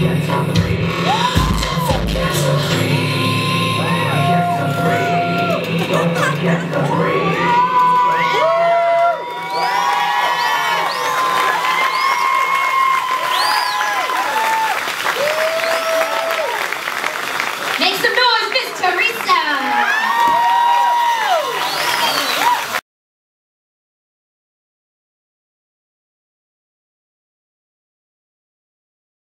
some free. Get the free.